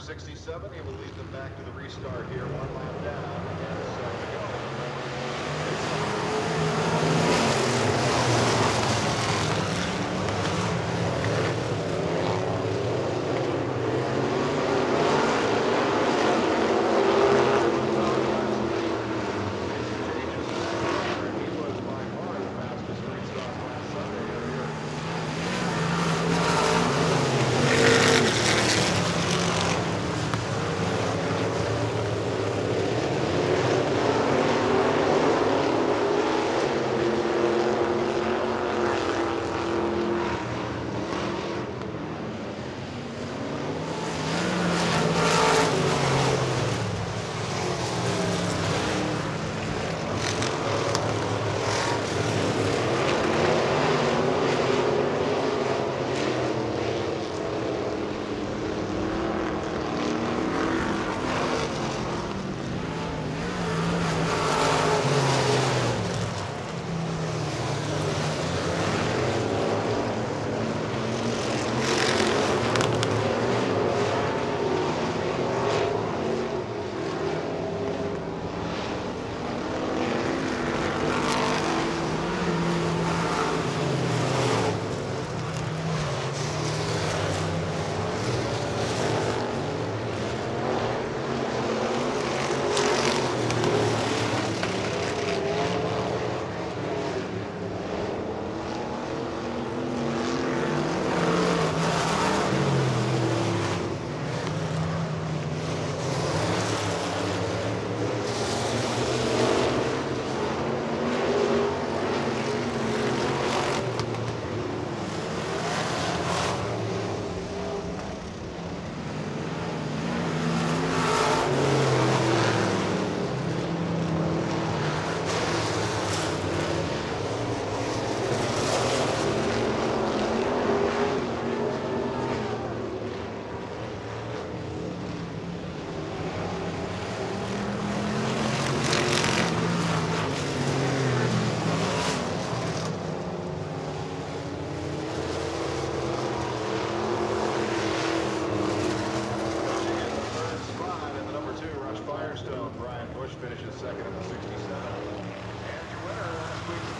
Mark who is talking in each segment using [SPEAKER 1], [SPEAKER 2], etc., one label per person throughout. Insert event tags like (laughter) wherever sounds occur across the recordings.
[SPEAKER 1] 67. He will lead them back to the restart here. finishes second in the 67. And your winner last week's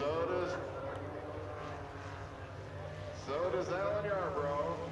[SPEAKER 2] so does so does Alan Yarbrough. And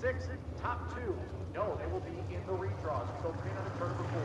[SPEAKER 2] six top two. No, they will be in the redraws. So three on the turn before.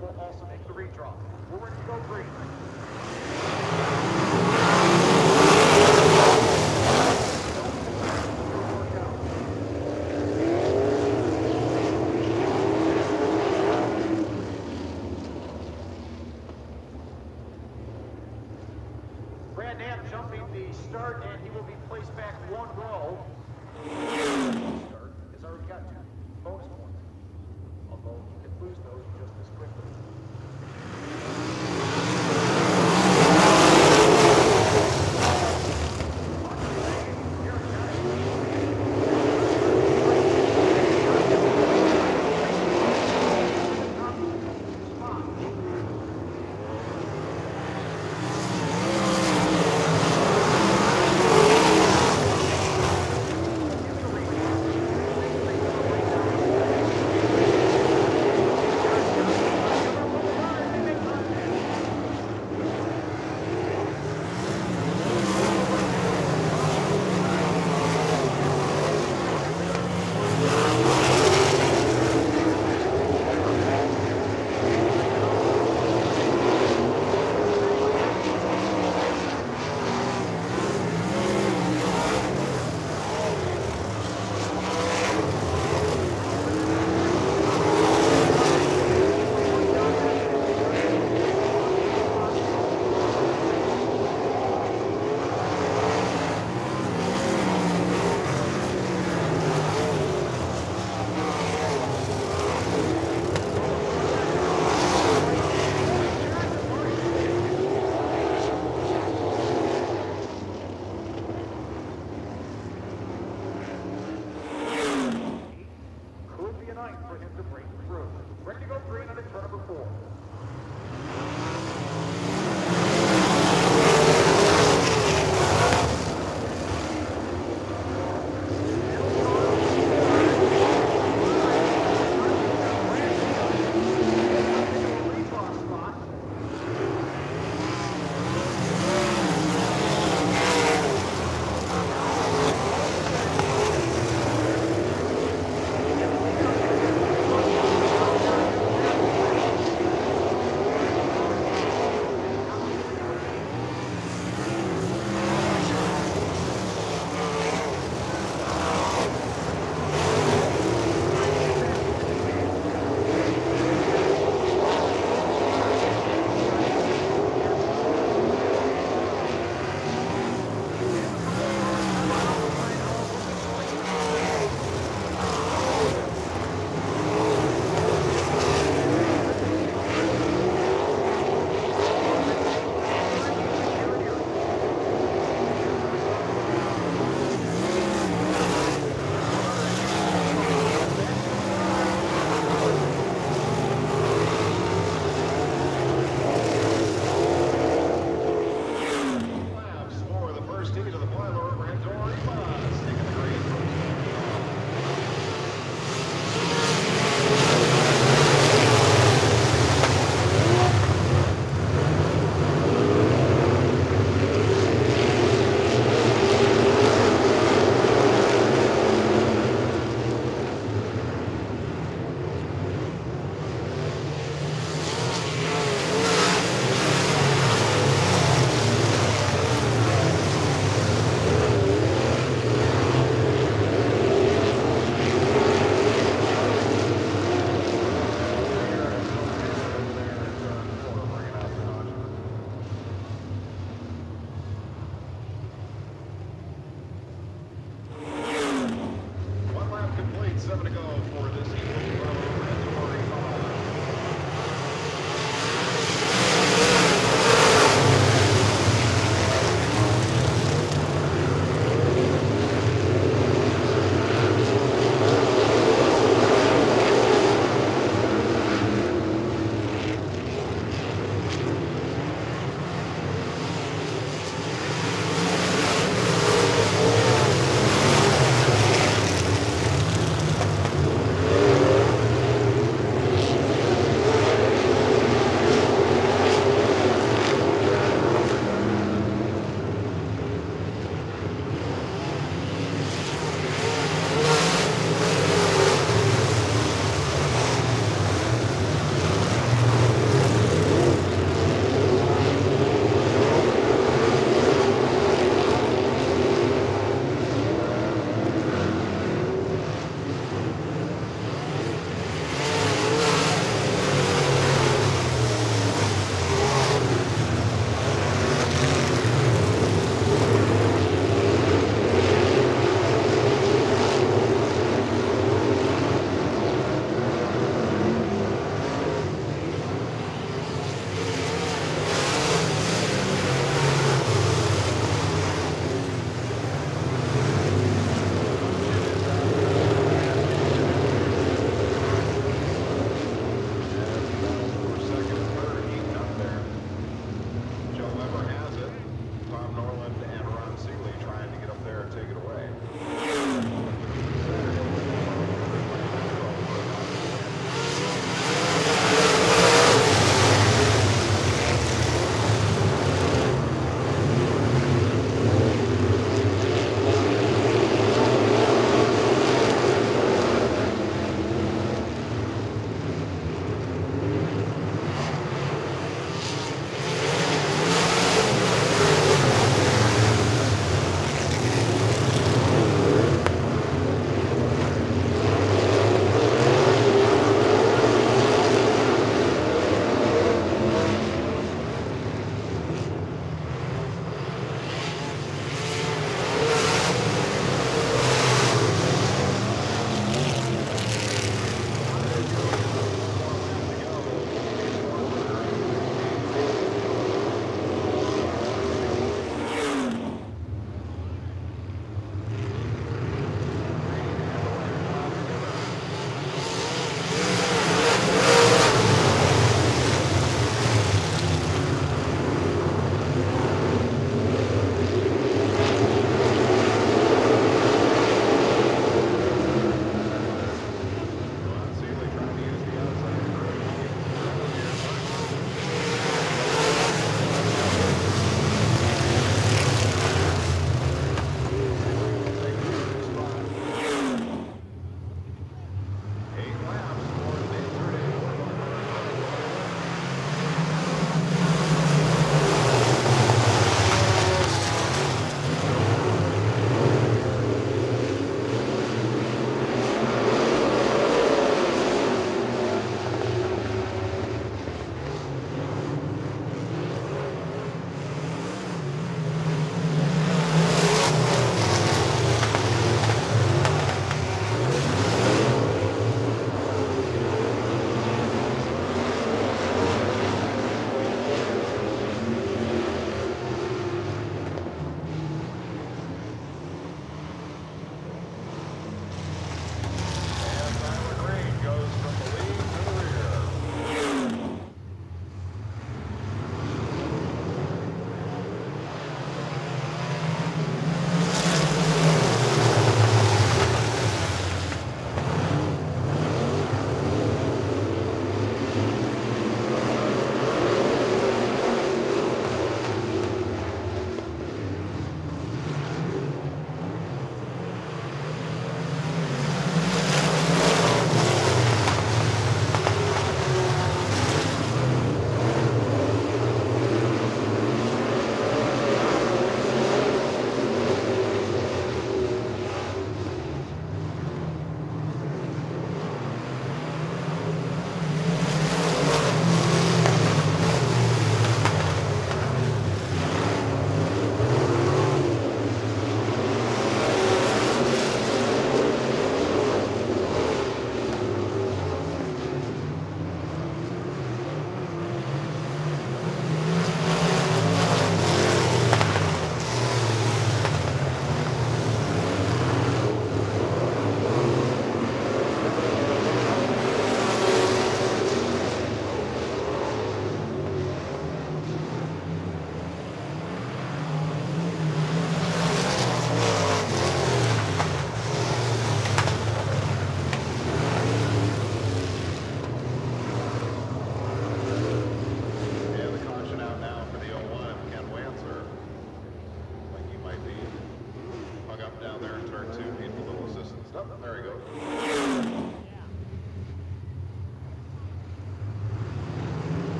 [SPEAKER 2] will also make the redraw. We're ready to go green.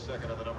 [SPEAKER 1] Second in the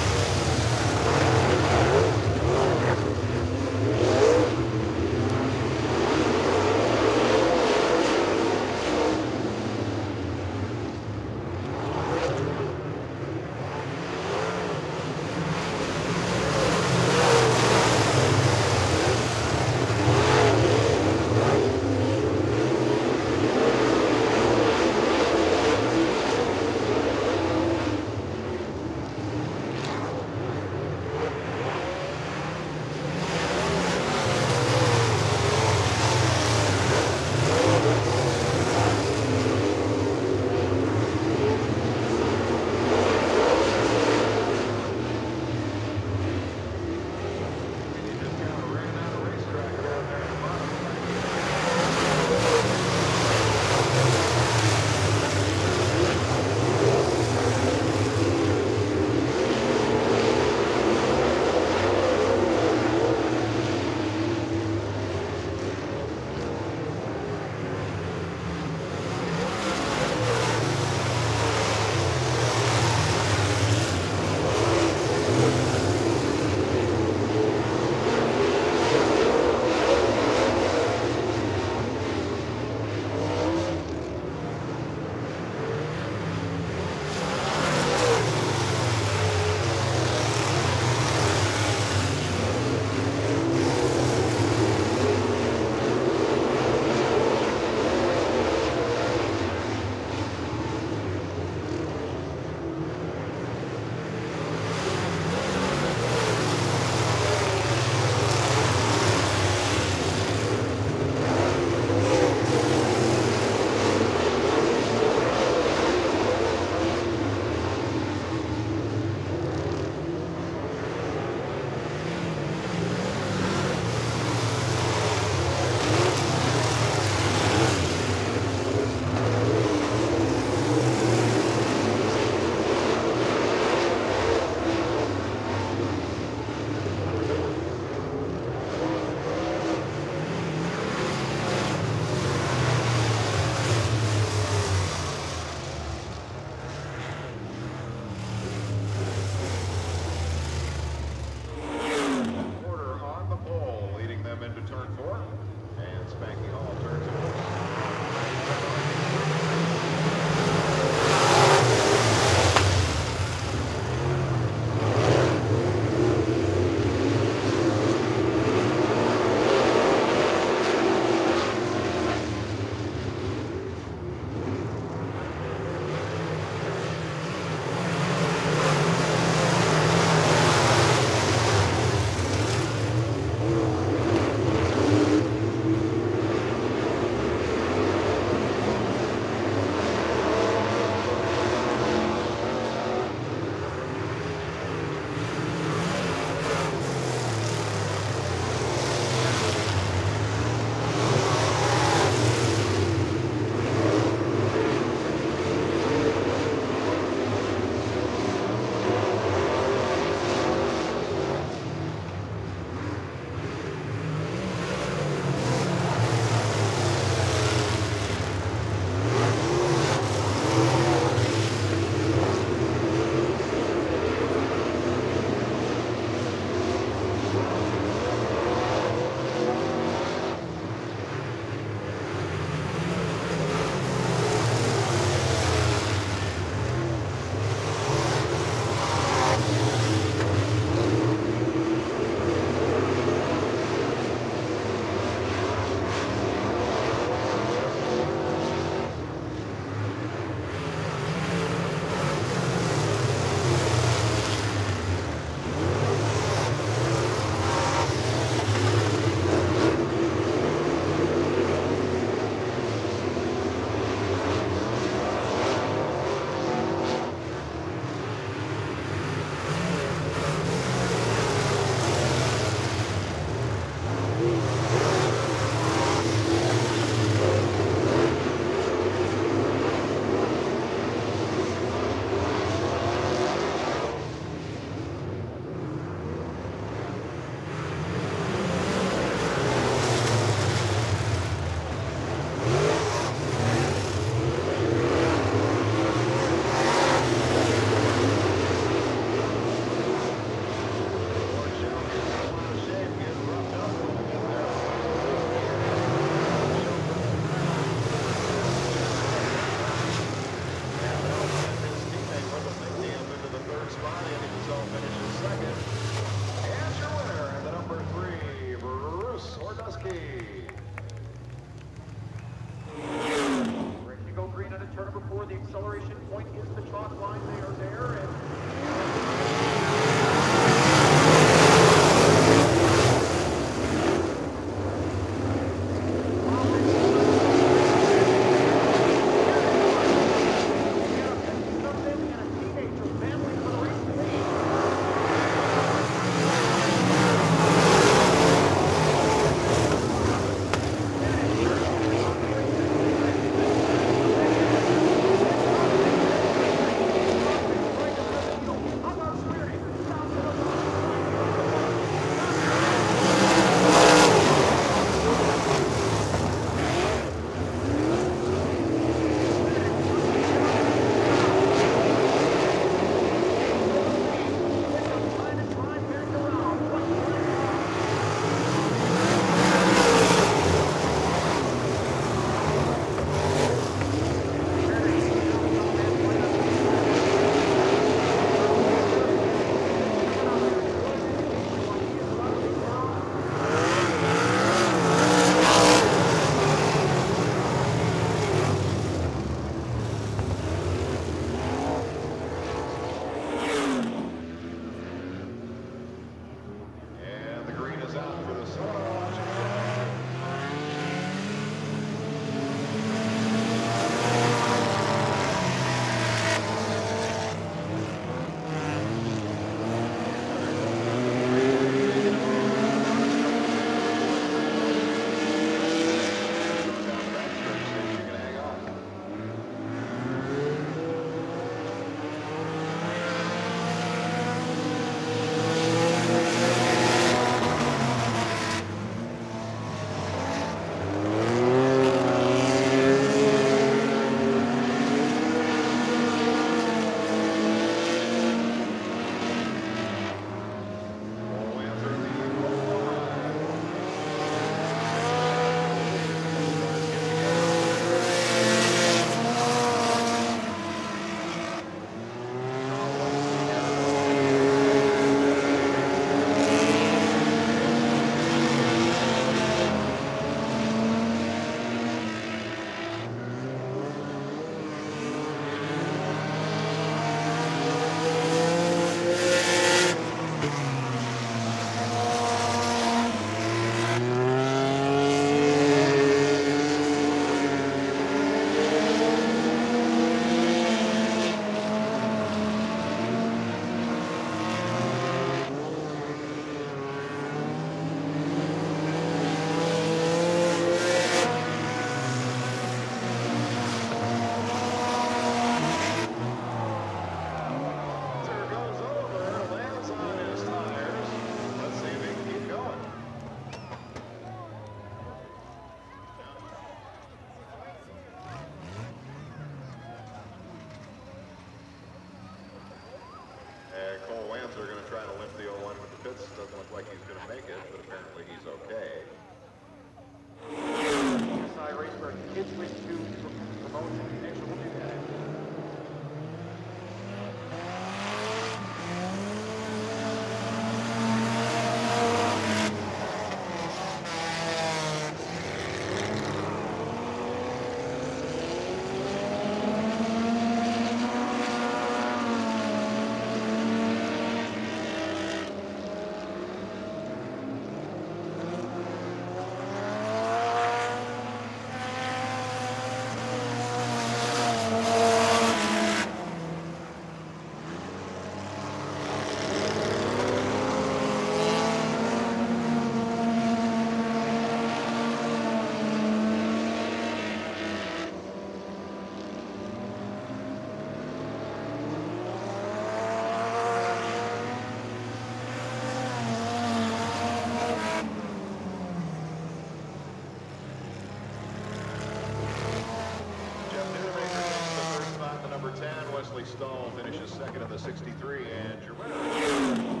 [SPEAKER 1] Wesley Stahl finishes second in the 63. And your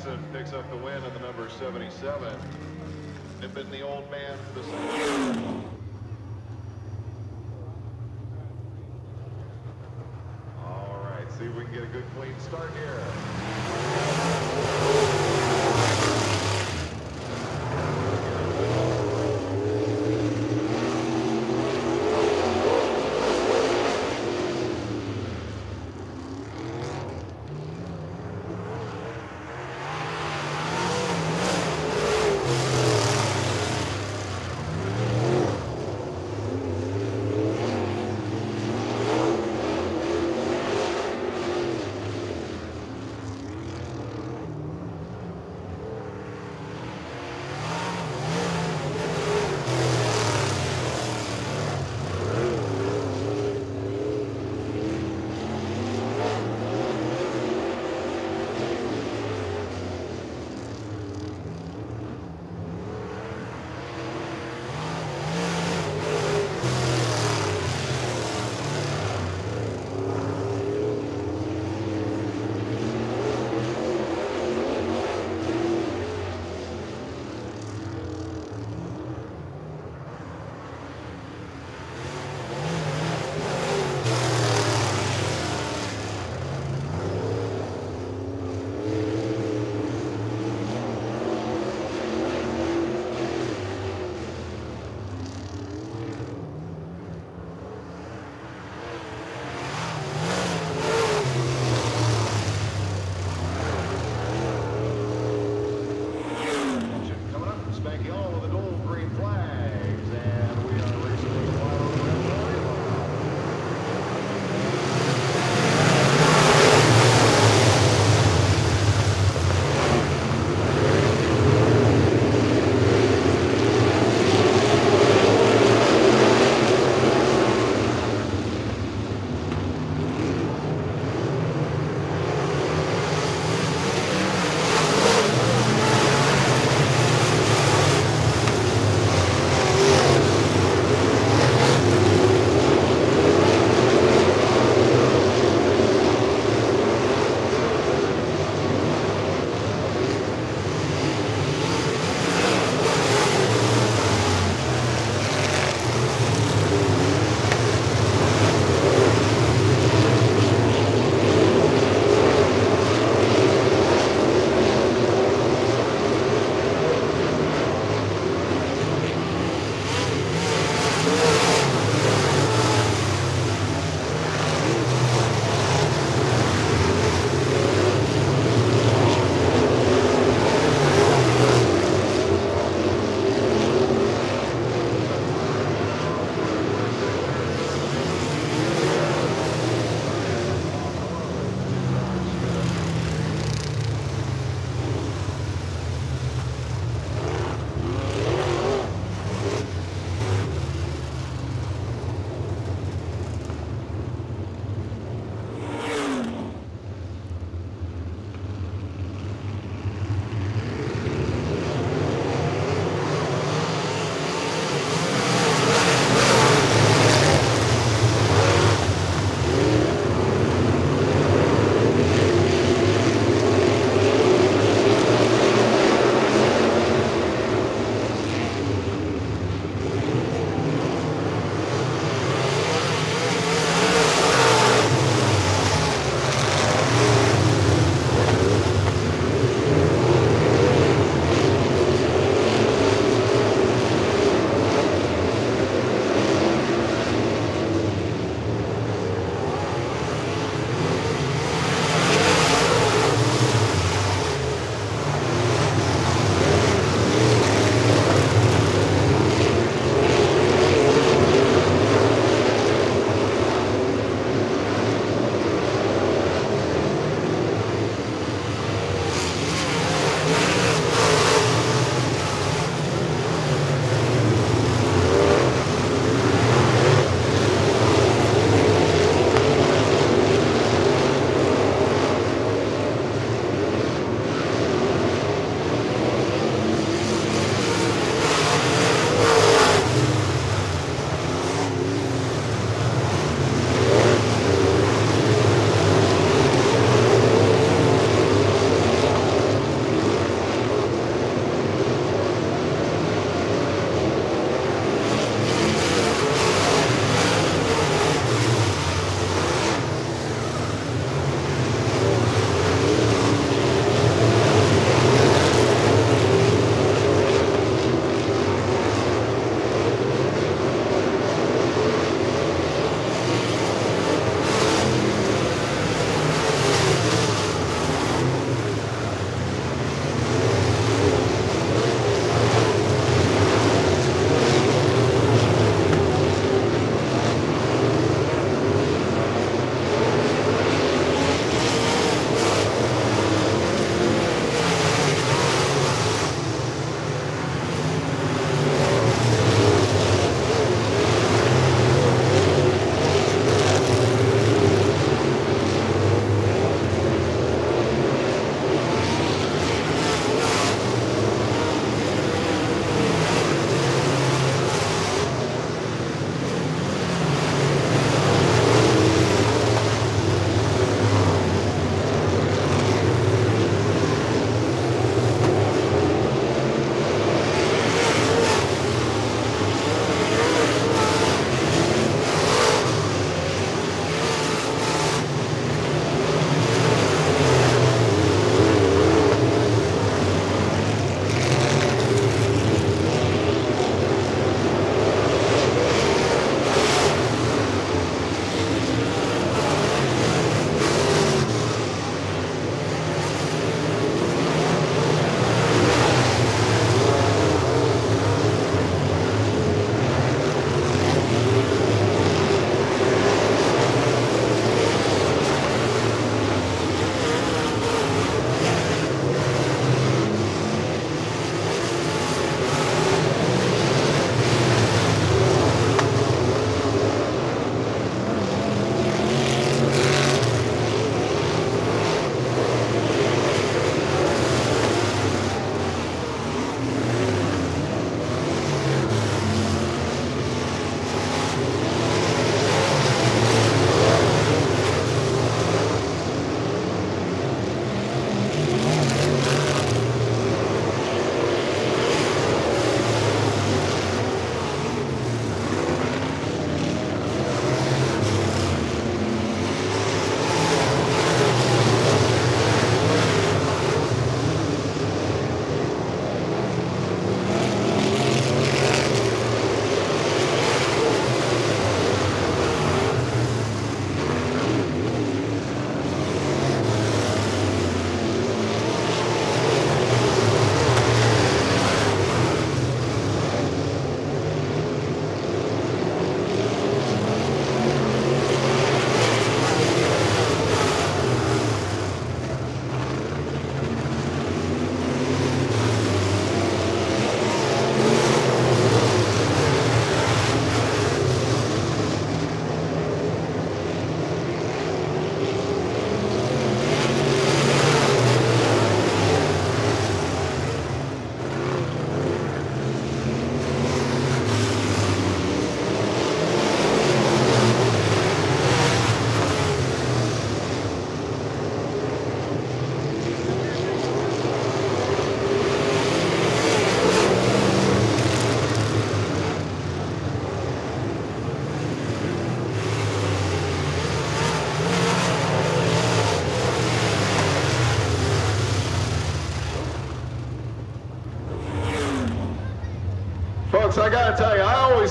[SPEAKER 1] Jackson picks up the win in the number 77. Nipping the old man for the second. All right, see if we can get a good clean start here.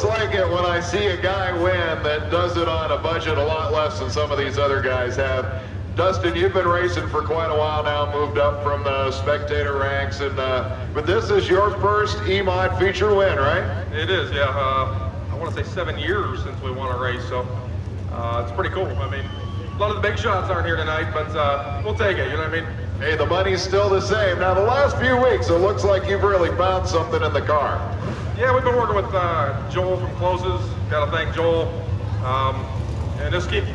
[SPEAKER 1] Always like it when I see a guy win that does it on a budget a lot less than some of these other guys have. Dustin, you've been racing for quite a while now, moved up from the spectator ranks, and uh, but this is your first E-Mod feature win, right?
[SPEAKER 3] It is, yeah. Uh, I want to say seven years since we won a race, so uh, it's pretty cool. I mean, a lot of the big shots aren't here tonight, but uh, we'll take it. You know what I mean?
[SPEAKER 1] Hey, the money's still the same. Now, the last few weeks, it looks like you've really found something in the car.
[SPEAKER 3] Yeah, we've been working with uh, Joel from Closes. Got to thank Joel, um, and just keep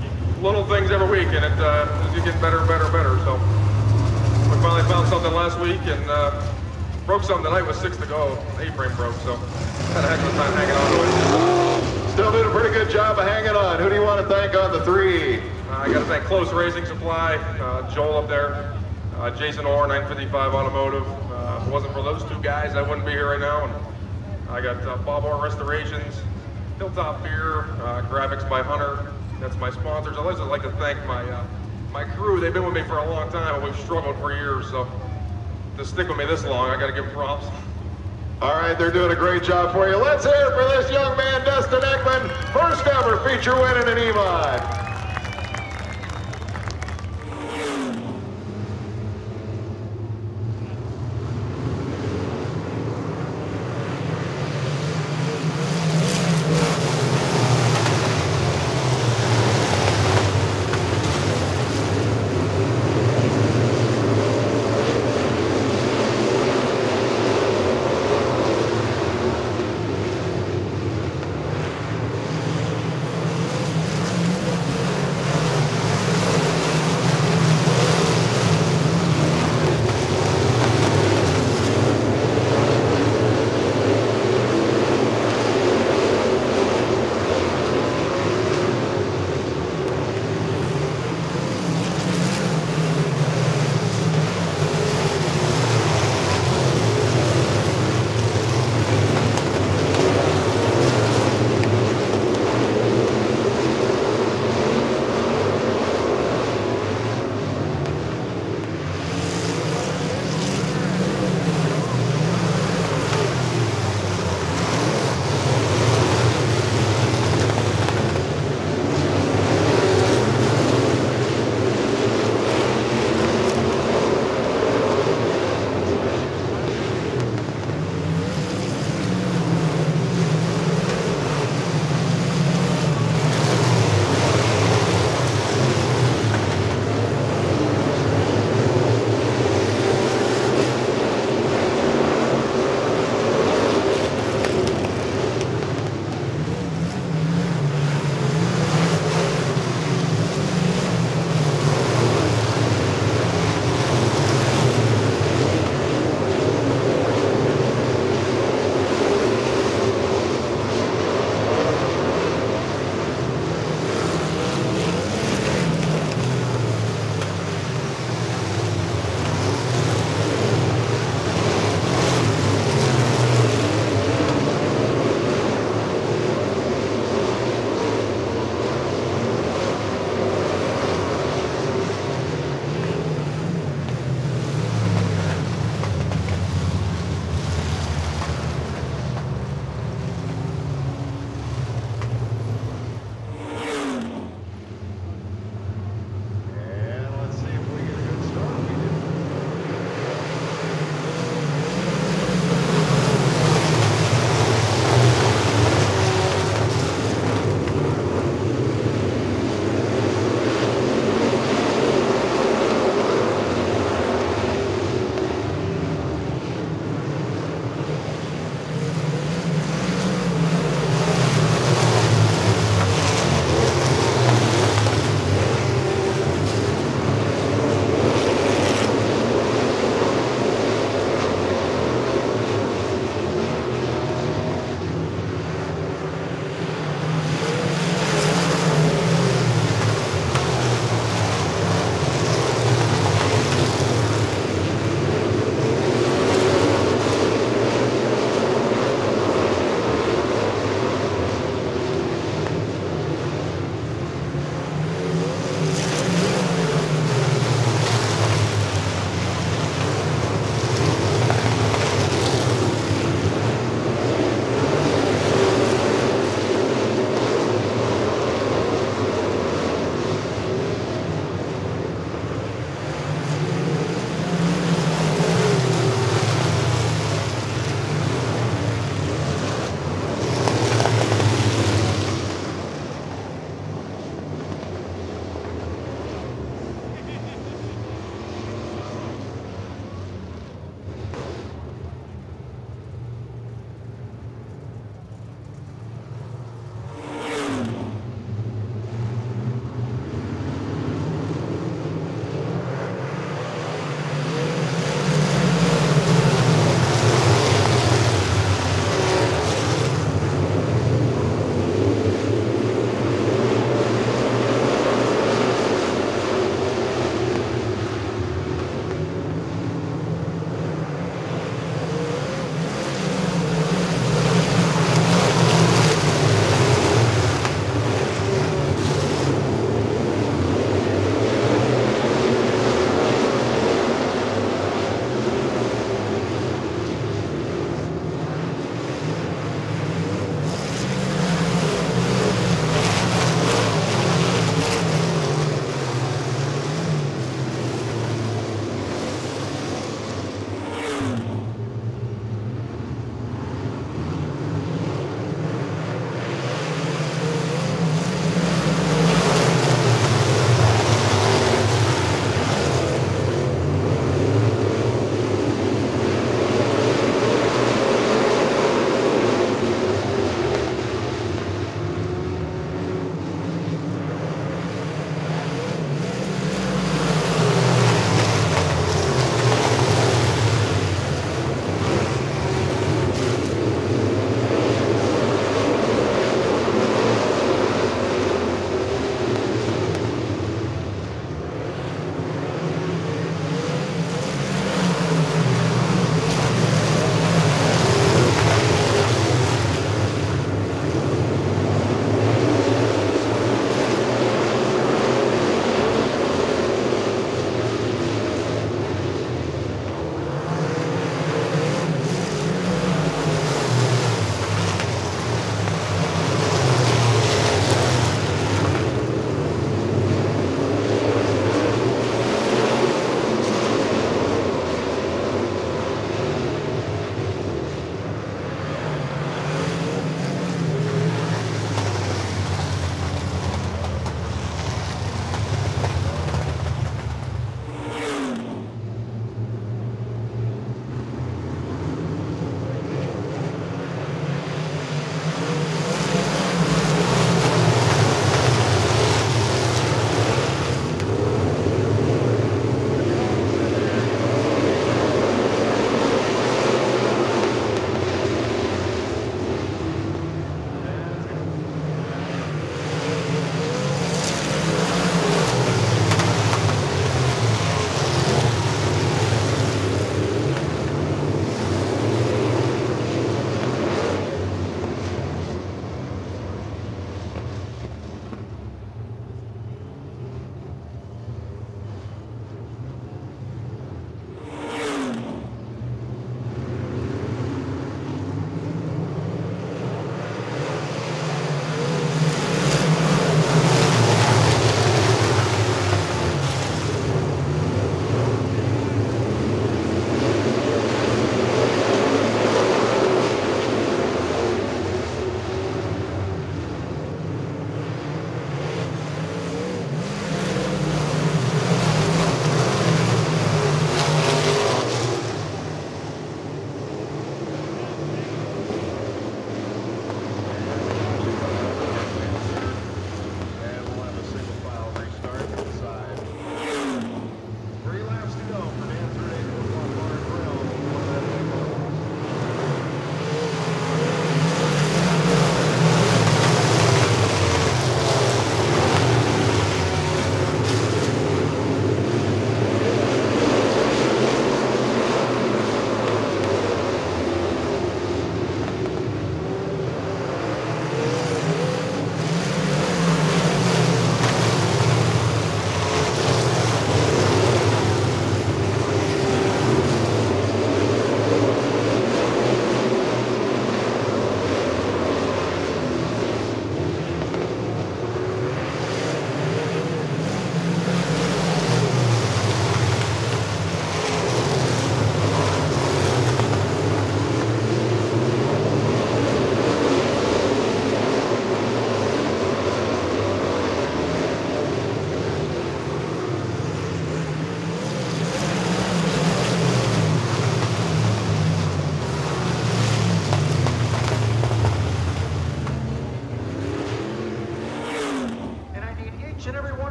[SPEAKER 3] little things every week, and it uh, just getting better and better and better. So we finally found something last week, and uh, broke something tonight with six to go. A-frame broke, so had a heck of a time hanging on to it.
[SPEAKER 1] Still did a pretty good job of hanging on. Who do you want to thank on the three?
[SPEAKER 3] Uh, I got to thank Close Racing Supply, uh, Joel up there, uh, Jason Orr, 955 Automotive. Uh, if it wasn't for those two guys, I wouldn't be here right now. And I got uh, Bob Orr Restorations, Hilltop Beer, uh, Graphics by Hunter. That's my sponsors. I'd also like to thank my uh, my crew. They've been with me for a long time, and we've struggled for years. So to stick with me this long, I got to give props.
[SPEAKER 1] All right, they're doing a great job for you. Let's hear it for this young man, Dustin Eckman, first ever feature win in an E-Mod.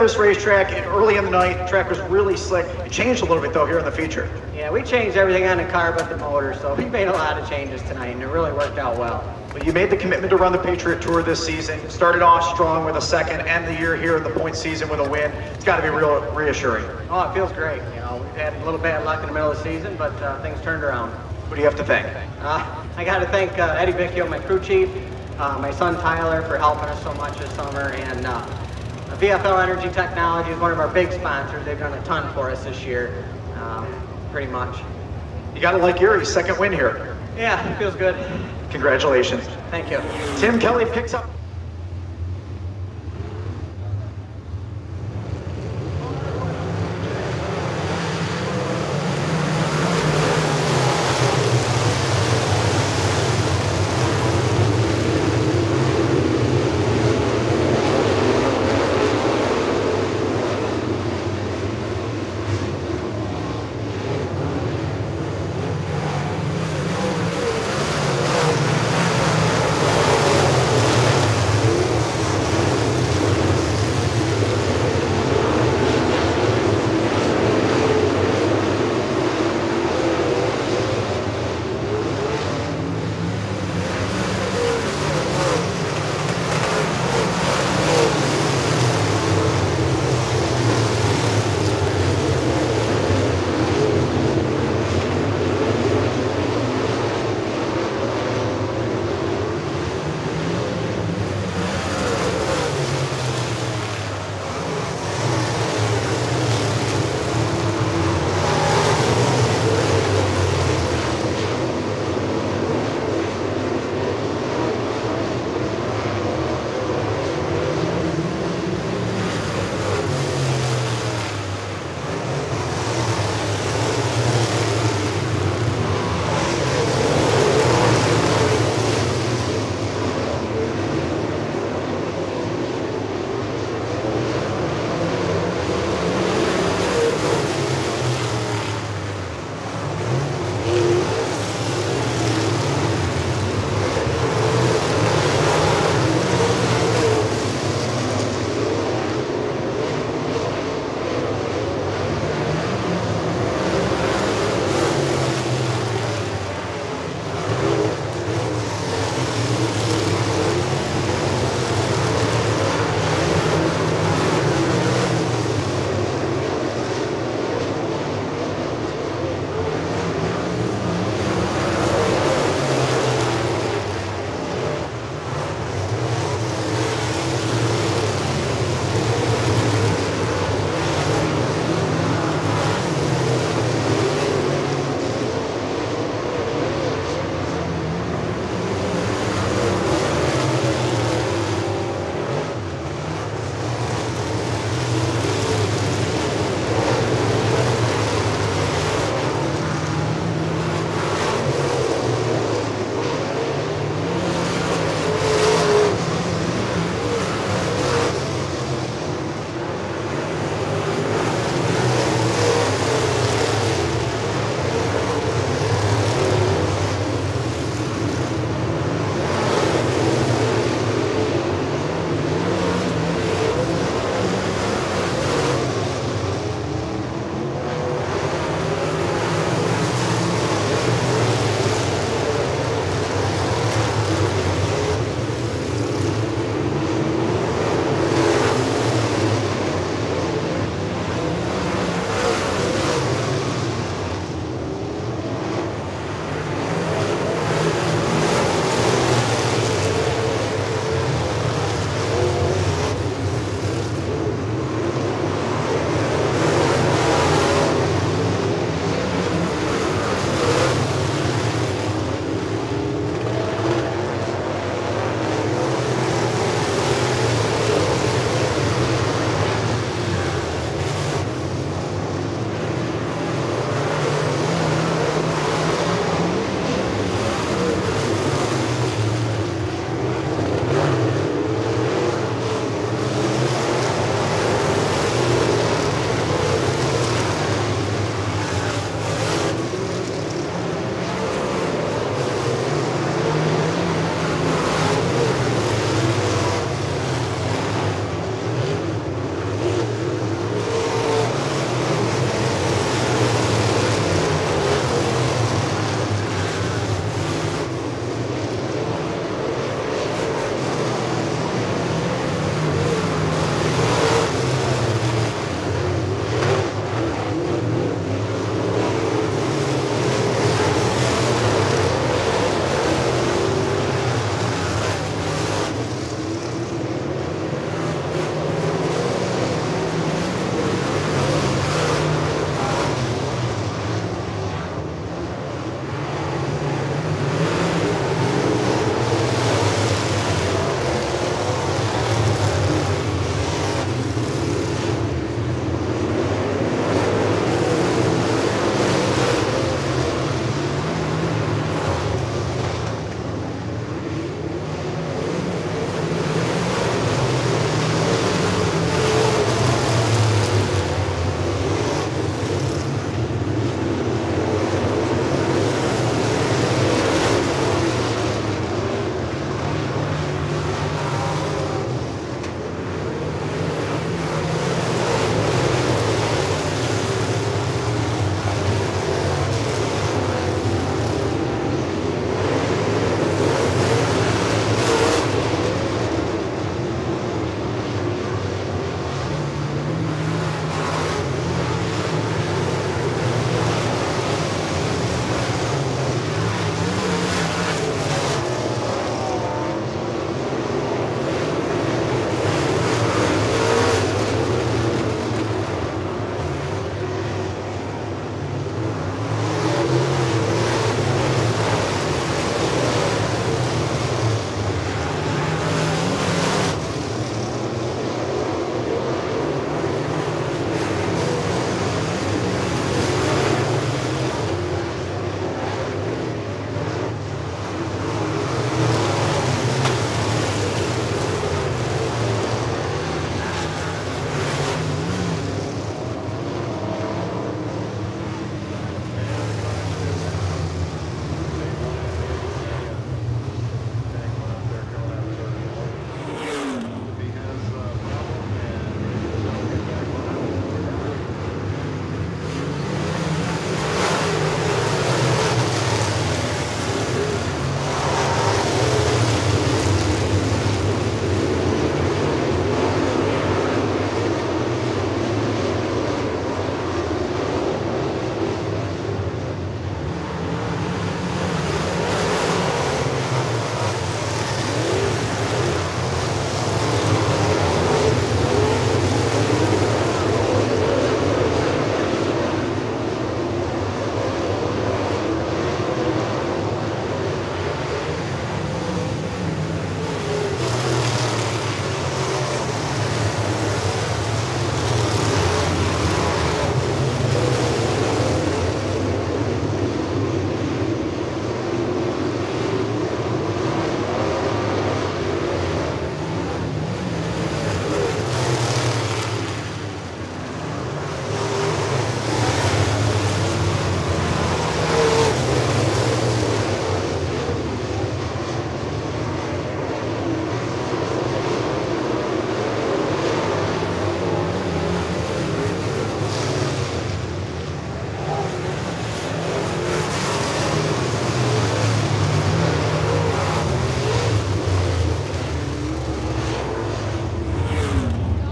[SPEAKER 2] This racetrack early in the night, track was really slick. It changed a little bit though here in the feature.
[SPEAKER 4] Yeah, we changed everything on the car but the motor, so we made a lot of changes tonight, and it really worked out well.
[SPEAKER 2] But you made the commitment to run the Patriot Tour this season. Started off strong with a second, and the year here in the point season with a win. It's got to be real reassuring.
[SPEAKER 4] Oh, it feels great. You know, we've had a little bad luck in the middle of the season, but uh, things turned around.
[SPEAKER 2] Who do you have to thank?
[SPEAKER 4] Uh, I got to thank uh, Eddie Vicchio, my crew chief, uh, my son Tyler for helping us so much this summer, and uh, VFL Energy Technology is one of our big sponsors. They've done a ton for us this year, um, pretty much.
[SPEAKER 2] You got to like Eriez second win here.
[SPEAKER 4] Yeah, it feels good.
[SPEAKER 2] Congratulations.
[SPEAKER 4] Thank you.
[SPEAKER 2] Tim Kelly picks up.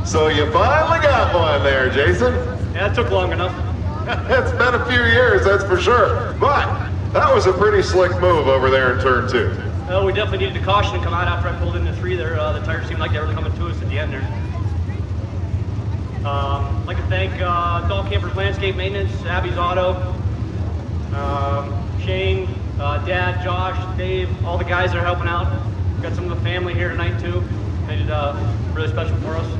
[SPEAKER 1] So you finally got one there, Jason.
[SPEAKER 5] Yeah, it took long enough. (laughs)
[SPEAKER 1] it's been a few years, that's for sure. But that was a pretty slick move over there in turn two.
[SPEAKER 5] Well, we definitely needed the caution to come out after I pulled into three there. Uh, the tires seemed like they were coming to us at the end there. Um, I'd like to thank uh, Dahl Campers Landscape Maintenance, Abby's Auto, um, Shane, uh, Dad, Josh, Dave, all the guys that are helping out. Got some of the family here tonight too. Made it uh, really special for us.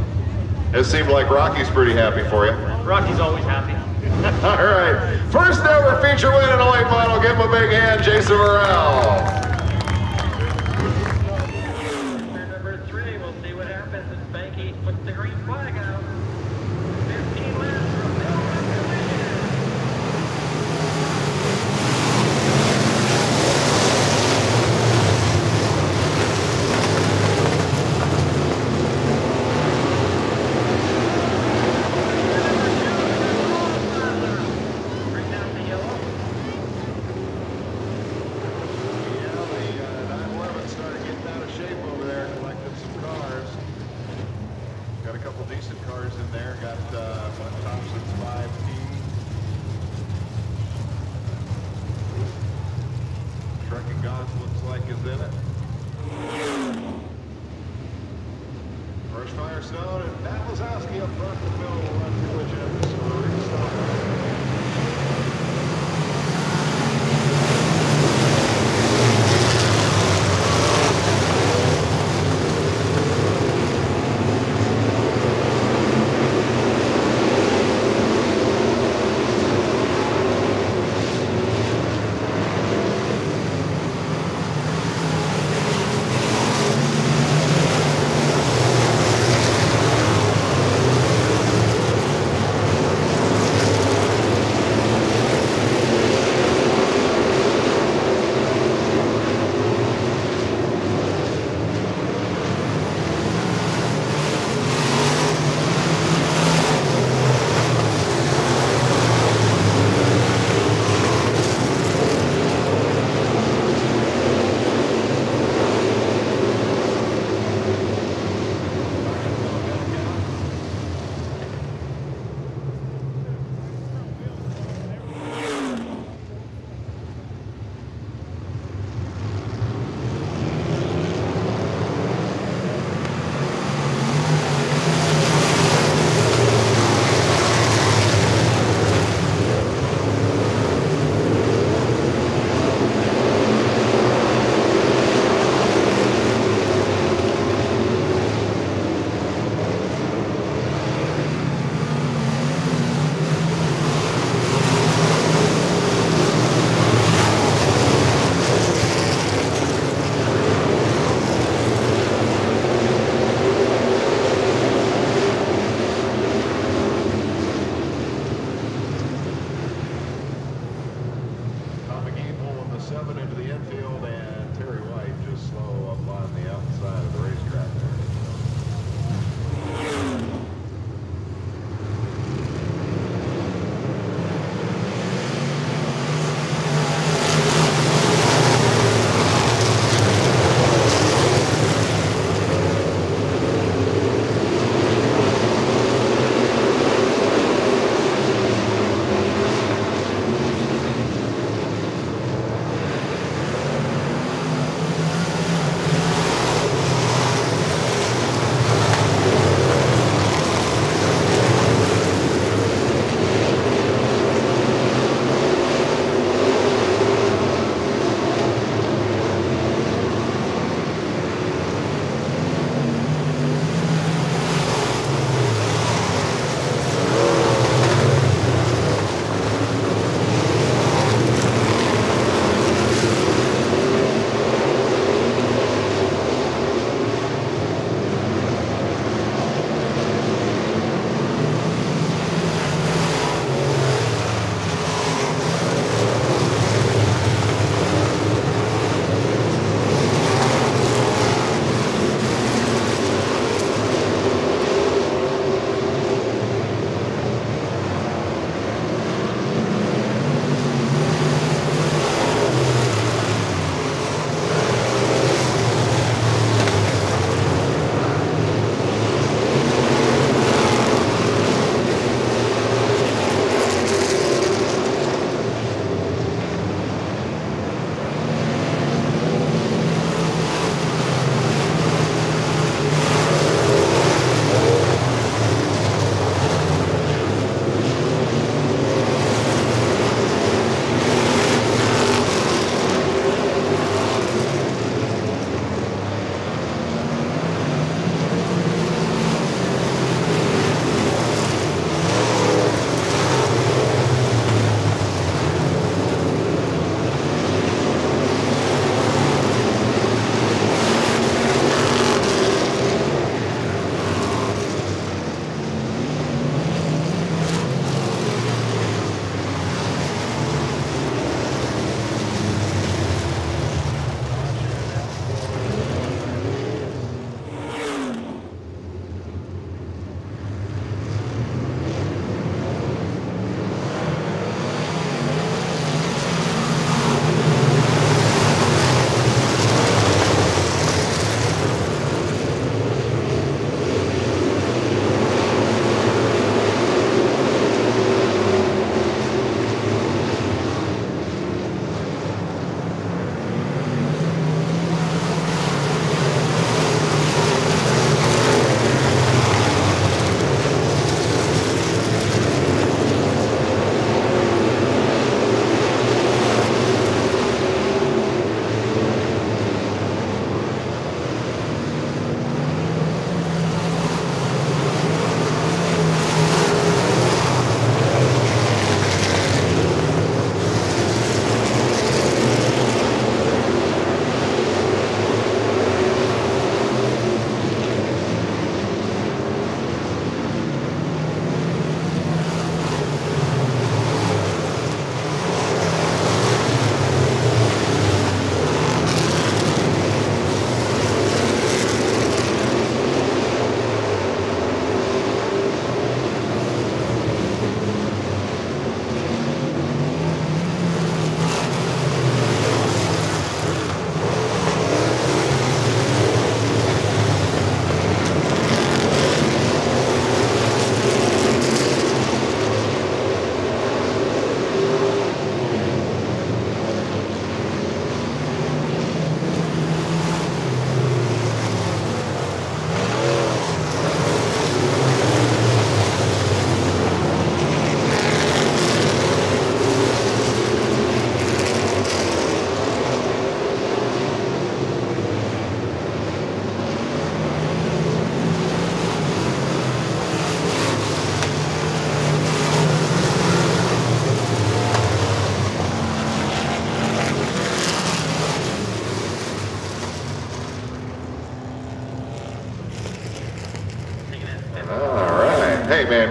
[SPEAKER 1] It seemed like Rocky's pretty happy for you.
[SPEAKER 5] Rocky's always happy. (laughs)
[SPEAKER 1] All right. First ever feature win in a late model. Give him a big hand, Jason Morrell.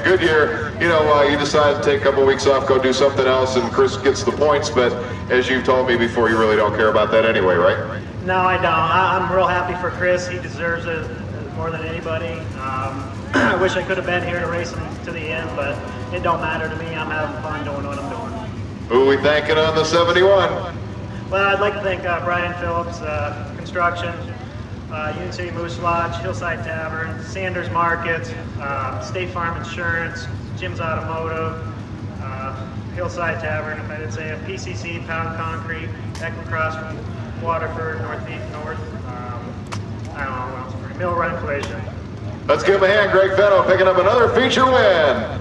[SPEAKER 1] Good year. You know, uh, you decided to take a couple weeks off, go do something else, and Chris gets the points, but as you've told me before, you really don't care about that anyway, right?
[SPEAKER 6] No, I don't. I, I'm real happy for Chris. He deserves it more than anybody. Um, (clears throat) I wish I could have been here to race him to the end, but it don't matter to me. I'm having fun doing what I'm doing.
[SPEAKER 1] Who we thanking on the 71?
[SPEAKER 6] Well, I'd like to thank uh, Brian Phillips, uh, Construction, uh, Union City Moose Lodge, Hillside Tavern, Sanders Market, uh, State Farm Insurance, Jim's Automotive, uh, Hillside Tavern, if I did say it, PCC, Pound Concrete, Equicross from Waterford, Northeast North, um, I don't know Mill Run Collision.
[SPEAKER 1] Let's give him a hand. Greg Fenno picking up another feature win.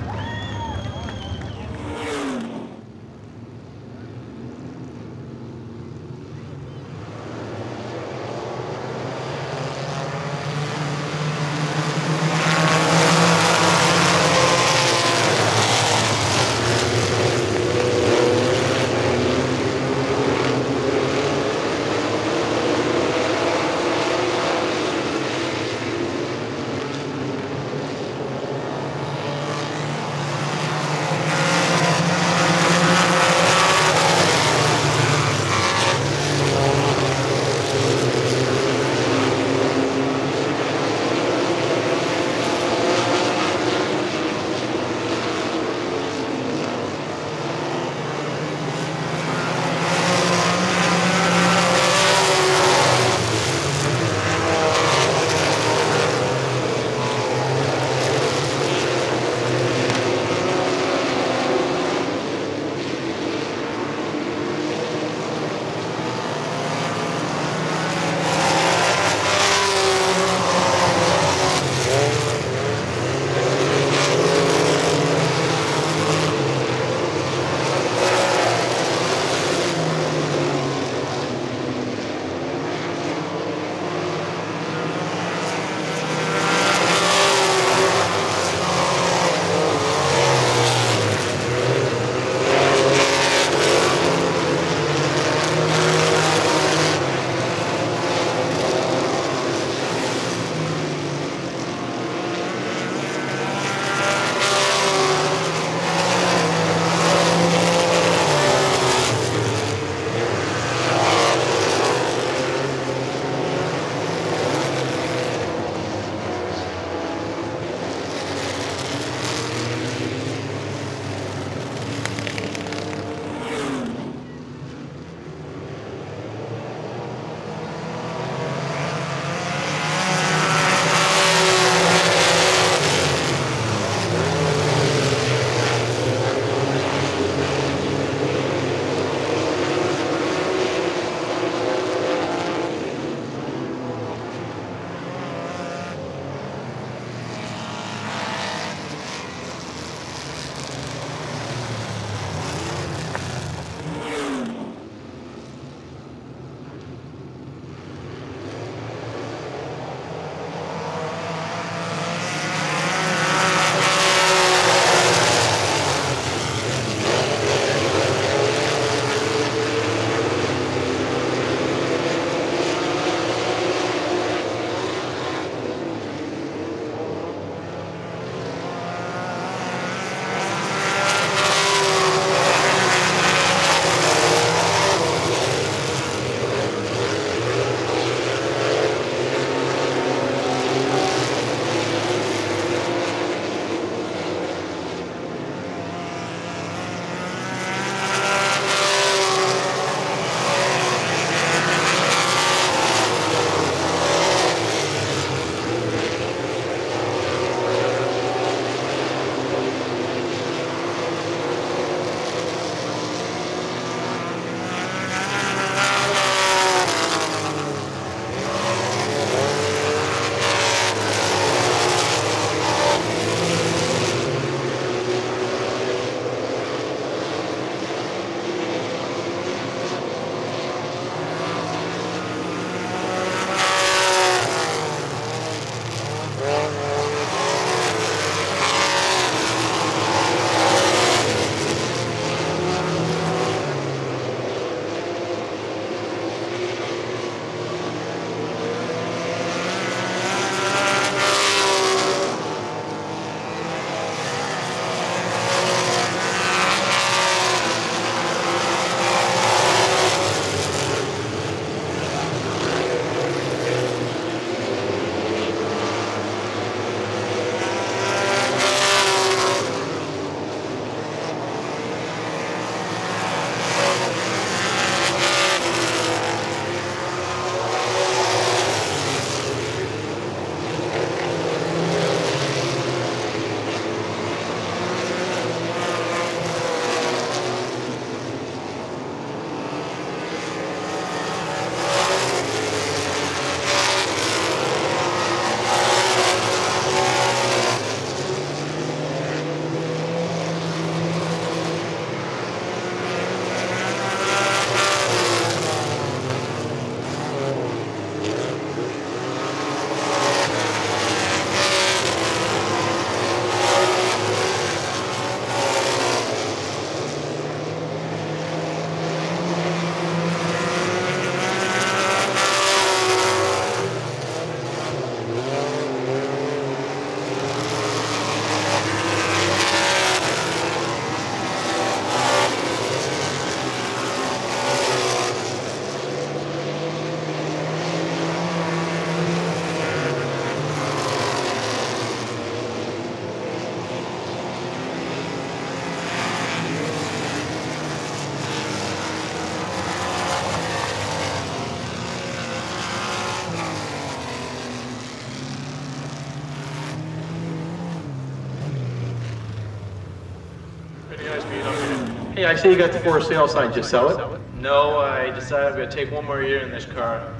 [SPEAKER 7] Hey, I see you got the for sale sign. Just sell it?
[SPEAKER 8] No, I decided I'm going to take one more year in this car.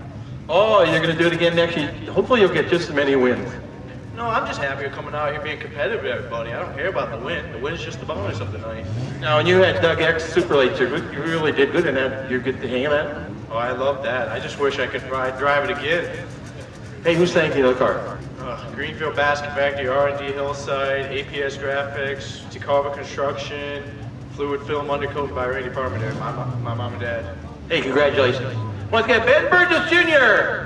[SPEAKER 7] Oh, you're going to do it again next year. Hopefully you'll get just as many wins.
[SPEAKER 8] No, I'm just happy you're coming out here being competitive with everybody. I don't care about the win. The win's just the bonus of the night.
[SPEAKER 7] Now, when you had Doug X Super Late, you you really did good in that. You're good to hang that?
[SPEAKER 8] Oh, I love that. I just wish I could ride, drive it again.
[SPEAKER 7] Hey, who's thanking the car?
[SPEAKER 8] Uh, Greenfield Basket Factory, R&D Hillside, APS Graphics, Takava Construction, Fluid Film Undercoat by Randy Parmenter, my, my mom and dad.
[SPEAKER 7] Hey, congratulations. Once again, Ben Burgess Jr.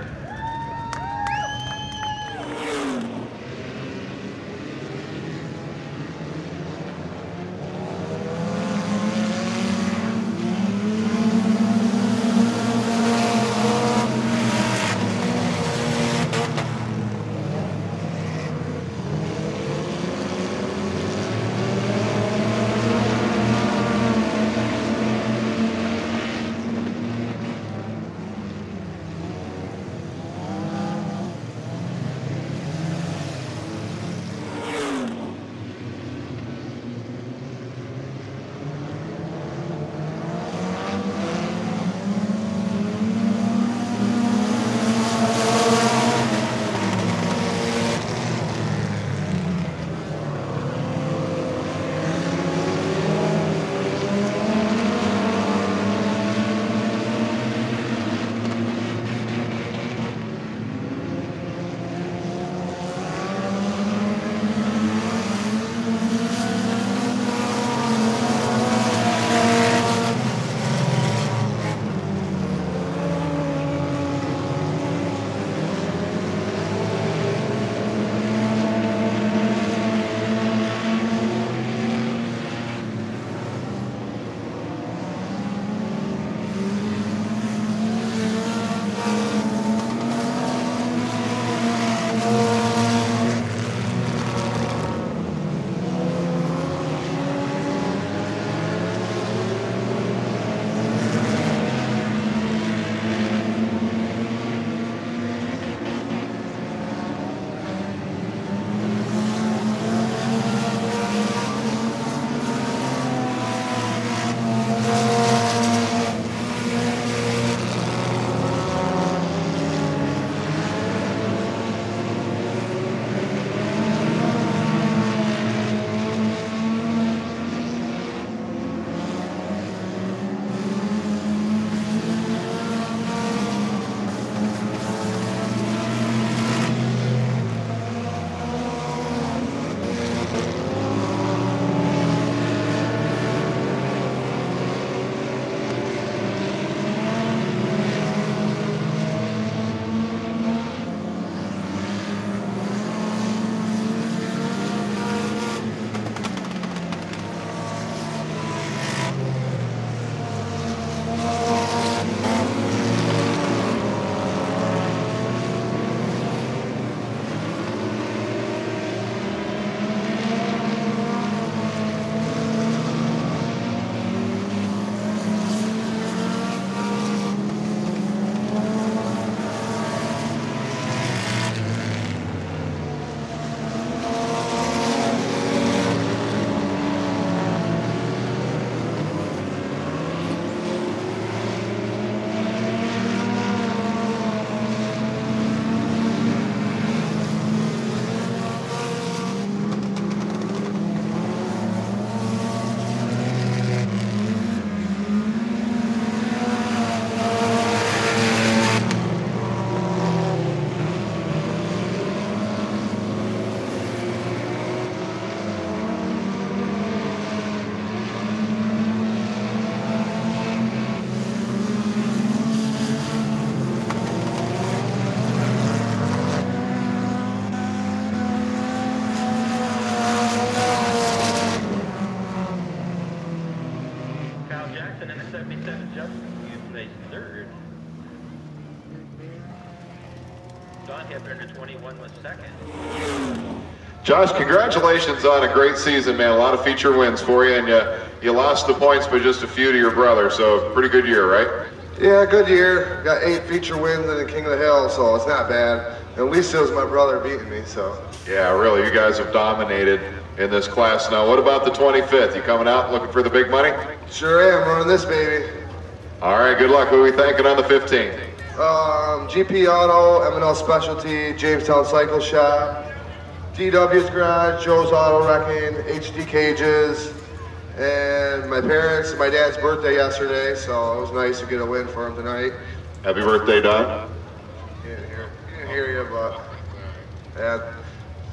[SPEAKER 1] Josh, congratulations on a great season, man. A lot of feature wins for you, and you, you lost the points by just a few to your brother, so pretty good year, right?
[SPEAKER 9] Yeah, good year. Got eight feature wins in the King of the Hill, so it's not bad. At least it was my brother beating me, so.
[SPEAKER 1] Yeah, really, you guys have dominated in this class now. What about the 25th? You coming out looking for the big money?
[SPEAKER 9] Sure am, running this baby.
[SPEAKER 1] All right, good luck. Who are we thanking on the 15th?
[SPEAKER 9] Um, GP Auto, M&L Specialty, Jamestown Cycle Shop, DW's Garage, Joe's Auto Wrecking, HD Cages, and my parents, my dad's birthday yesterday, so it was nice to get a win for him tonight.
[SPEAKER 1] Happy birthday, Don.
[SPEAKER 9] He didn't hear, he didn't hear you, but yeah,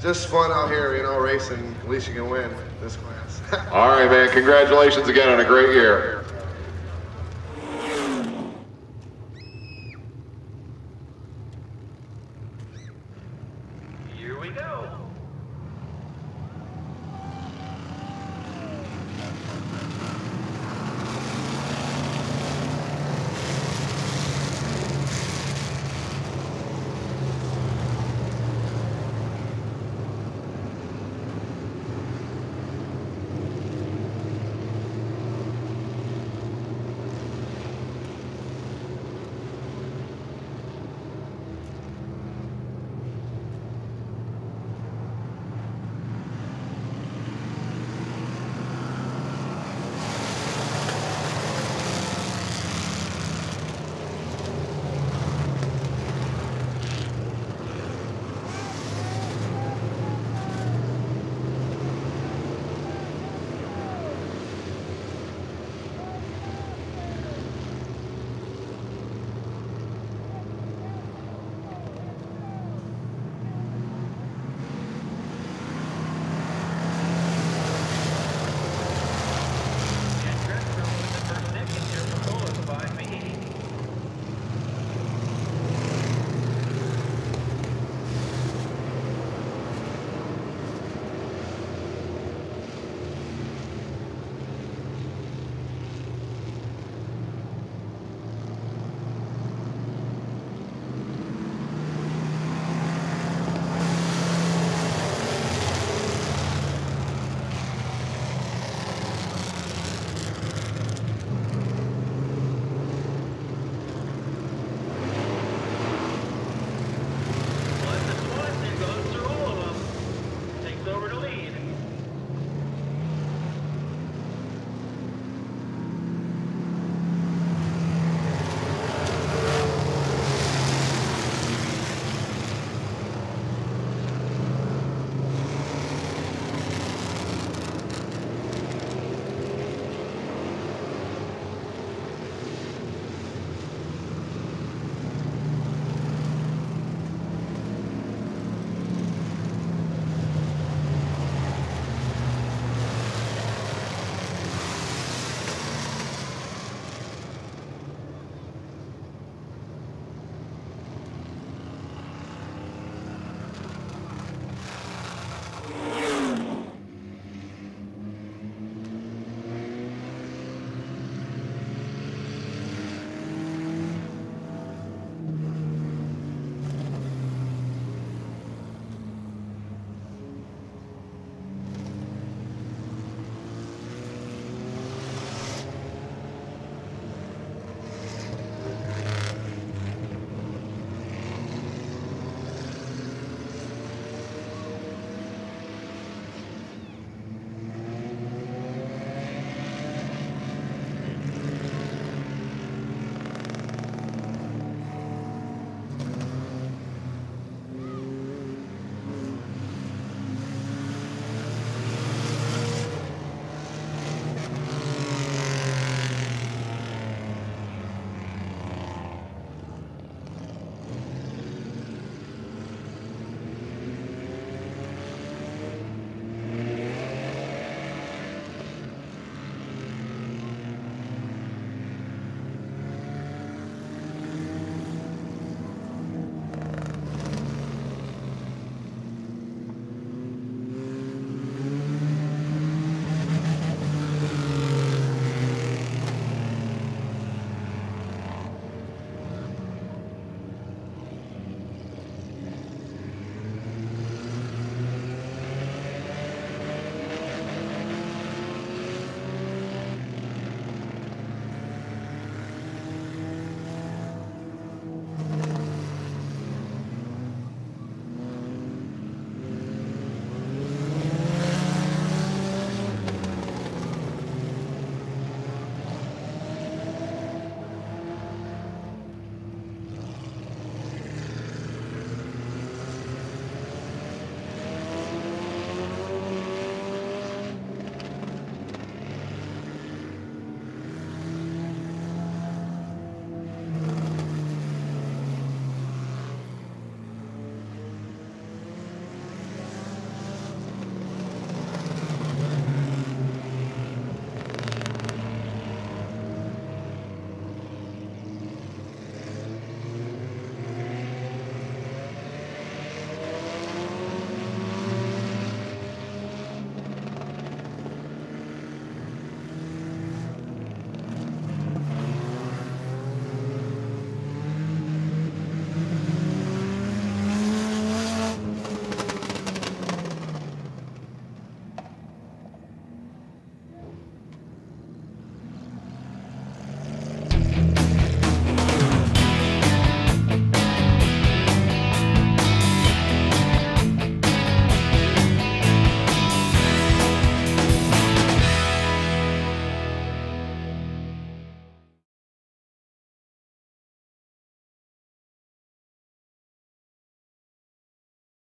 [SPEAKER 9] just fun out here, you know, racing. At least you can win this class. (laughs)
[SPEAKER 1] All right, man. Congratulations again on a great year.